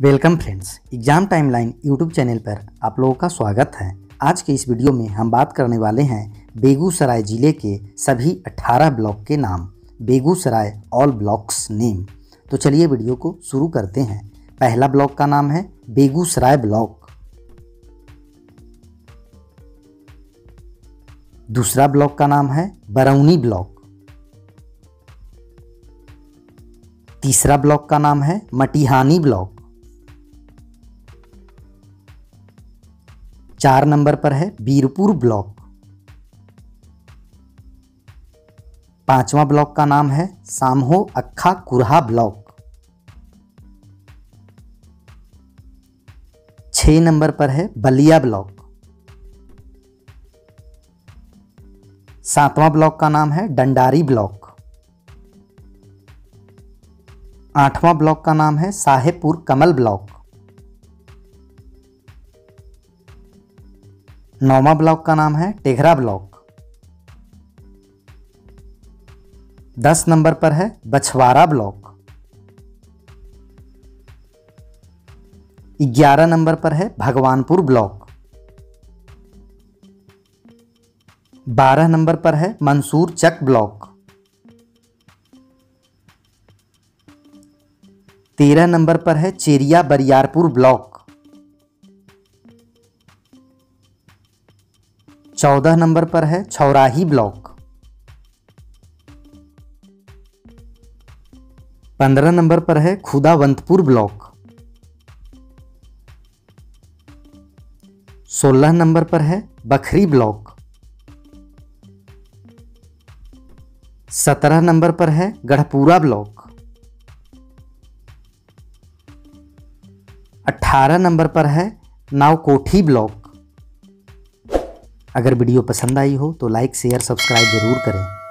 Welcome friends, exam timeline YouTube channel पर आप लोगों का स्वागत है। आज के इस वीडियो में हम बात करने वाले हैं बेगूसराय ज़िले के सभी 18 ब्लॉक के नाम, बेगूसराय ऑल ब्लॉक्स नेम। तो चलिए वीडियो को शुरू करते हैं। पहला ब्लॉक का नाम है बेगूसराय ब्लॉक। दूसरा ब्लॉक का नाम है बरौनी ब्लॉक। तीसरा ब्लॉक का नाम है मटिहानी ब्लॉक। चार नंबर पर है, बीरपुर ब्लॉक। पांचवा ब्लॉक का नाम है, सामहो अक्खा कुरहा ब्लॉक। छ नंबर पर है, बलिया ब्लॉक। सातवां ब्लॉक का नाम है, डंडारी ब्लॉक। आठवां ब्लॉक का नाम है, साहेबपुर कमल ब्लॉक। नौवा ब्लॉक का नाम है टेघरा ब्लॉक। दस नंबर पर है बछवारा ब्लॉक। ग्यारह नंबर पर है भगवानपुर ब्लॉक। बारह नंबर पर है मंसूर चक ब्लॉक। तेरह नंबर पर है चेरिया बरियारपुर ब्लॉक। चौदह नंबर पर है छौराही ब्लॉक। पंद्रह नंबर पर है खुदावंतपुर ब्लॉक। सोलह नंबर पर है बखरी ब्लॉक। सत्रह नंबर पर है गढ़पुरा ब्लॉक। अठारह नंबर पर है नावकोठी ब्लॉक। अगर वीडियो पसंद आई हो तो लाइक शेयर सब्सक्राइब ज़रूर करें।